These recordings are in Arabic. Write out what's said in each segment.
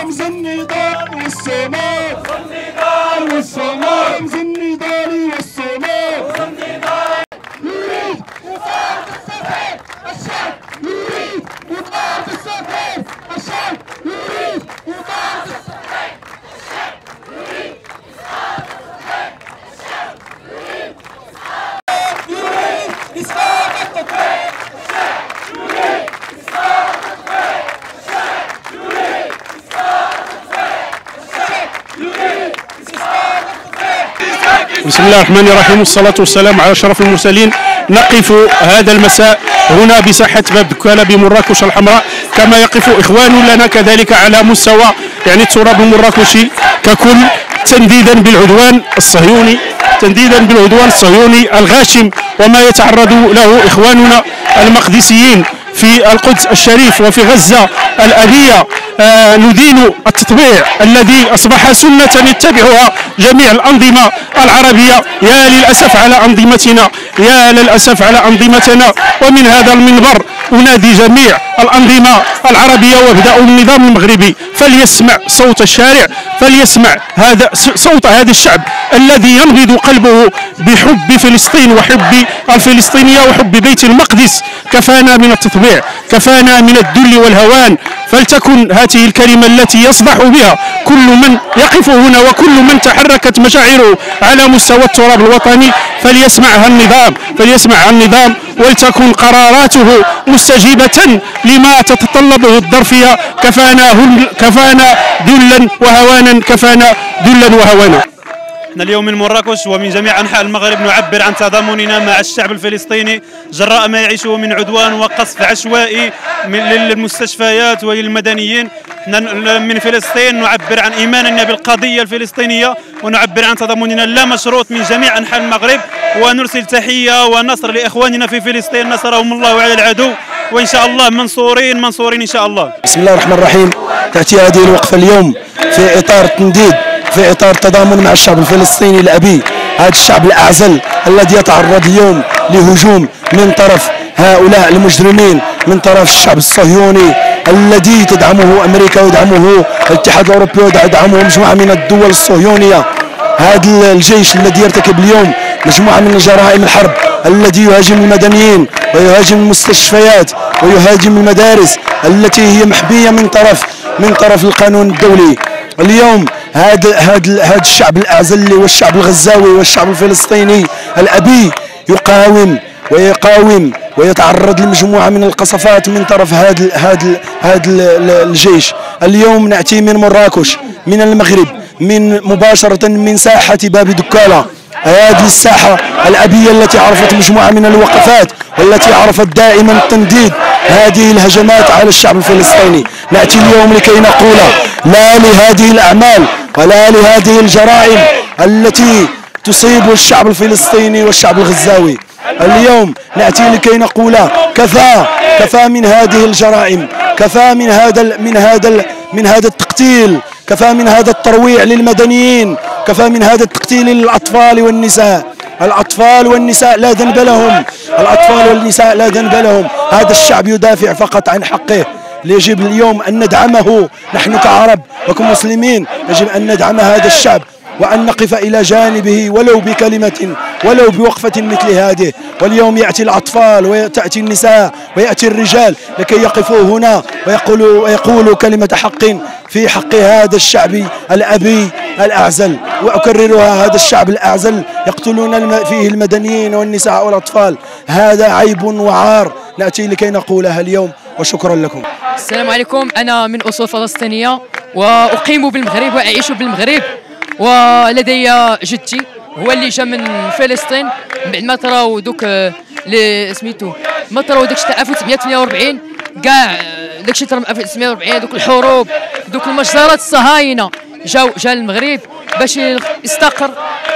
رمز النضال والصمود والصمود رمز النضال بسم الله الرحمن الرحيم. والصلاة والسلام على أشرف المرسلين. نقف هذا المساء هنا بساحة باب دكالة بمراكش الحمراء. كما يقف إخوان لنا كذلك على مستوى يعني التراب المراكشي ككل تنديدا بالعدوان الصهيوني تنديدا بالعدوان الصهيوني الغاشم. وما يتعرض له إخواننا المقدسيين في القدس الشريف وفي غزة الأبية. آه ندين التطبيع الذي أصبح سنة يتبعها جميع الأنظمة العربية. يا للأسف على أنظمتنا يا للأسف على أنظمتنا. ومن هذا المنبر أنادي جميع الأنظمة العربية وابدأوا النظام المغربي. فليسمع صوت الشارع فليسمع هذا صوت هذا الشعب. الذي ينبض قلبه بحب فلسطين وحب الفلسطينية وحب بيت المقدس. كفانا من التطبيع كفانا من الذل والهوان. فلتكن هذه الكلمة التي يصبح بها كل من يقف هنا وكل من تحركت مشاعره على مستوى التراب الوطني. فليسمعها النظام فليسمعها النظام. ولتكن قراراته مستجيبة لما تتطلبه الظرفية. كفانا كفانا ذلا وهوانا كفانا ذلا وهوانا. إحنا اليوم من مراكش ومن جميع أنحاء المغرب نعبر عن تضامننا مع الشعب الفلسطيني. جراء ما يعيشه من عدوان وقصف عشوائي للمستشفيات وللمدنيين. من فلسطين نعبر عن إيماننا بالقضية الفلسطينية ونعبر عن تضامننا اللامشروط من جميع أنحاء المغرب. ونرسل تحية ونصر لإخواننا في فلسطين. نصرهم الله على العدو. وإن شاء الله منصورين منصورين إن شاء الله. بسم الله الرحمن الرحيم. تأتي هذه الوقفة اليوم في إطار التنديد في إطار التضامن مع الشعب الفلسطيني الأبي هذا الشعب الأعزل الذي يتعرض اليوم لهجوم من طرف هؤلاء المجرمين من طرف الشعب الصهيوني الذي تدعمه أمريكا ويدعمه الاتحاد الأوروبي ويدعمه مجموعة من الدول الصهيونية. هذا الجيش الذي يرتكب اليوم مجموعة من جرائم الحرب الذي يهاجم المدنيين ويهاجم المستشفيات ويهاجم المدارس التي هي محمية من طرف من طرف القانون الدولي. اليوم هذا هذا هذا الشعب الأعزل والشعب الغزاوي والشعب الفلسطيني الأبي يقاوم ويقاوم ويتعرض لمجموعة من القصفات من طرف هذا هذا هذا الجيش. اليوم نأتي من مراكش من المغرب من مباشرة من ساحة باب دكاله هذه الساحة الأبية التي عرفت مجموعة من الوقفات والتي عرفت دائما التنديد. هذه الهجمات على الشعب الفلسطيني. نأتي اليوم لكي نقول لا لهذه الأعمال. ولا لهذه الجرائم التي تصيب الشعب الفلسطيني والشعب الغزاوي. اليوم نأتي لكي نقول كفى كفى من هذه الجرائم كفى من هذا من هذا من هذا التقتيل كفى من هذا الترويع للمدنيين كفى من هذا التقتيل للأطفال والنساء. الأطفال والنساء لا ذنب لهم الأطفال والنساء لا ذنب لهم. هذا الشعب يدافع فقط عن حقه. يجب اليوم أن ندعمه. نحن كعرب وكمسلمين يجب أن ندعم هذا الشعب وأن نقف إلى جانبه ولو بكلمة ولو بوقفة مثل هذه. واليوم يأتي الأطفال وتأتي النساء ويأتي الرجال لكي يقفوا هنا ويقولوا, ويقولوا كلمة حق في حق هذا الشعب الأبي الأعزل. وأكررها هذا الشعب الأعزل يقتلون فيه المدنيين والنساء والأطفال. هذا عيب وعار نأتي لكي نقولها اليوم. وشكرا لكم. السلام عليكم. أنا من أصول فلسطينية وأقيم بالمغرب وأعيش بالمغرب ولدي جدي هو اللي جا من فلسطين. بعد ما تراو دوك اللي سميتو ما تراو داك 1948 كاع داكشي ترى 1940 دوك الحروب دوك المجزرات الصهاينة جاو جا المغرب باش يستقر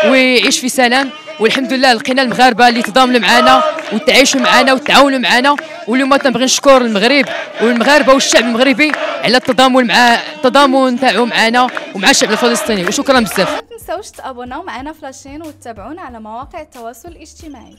ويعيش في سلام. والحمد لله لقينا المغاربة اللي تضامنوا معنا وتعيشوا معنا وتعاونوا معنا واليوم تنبغي نشكر المغرب والمغاربة والشعب المغربي على التضامن مع التضامن تاعو معنا ومع الشعب الفلسطيني. وشكرا بزاف. ما تنساوش تابوناو معنا في لاشين وتتابعونا على مواقع التواصل الاجتماعي.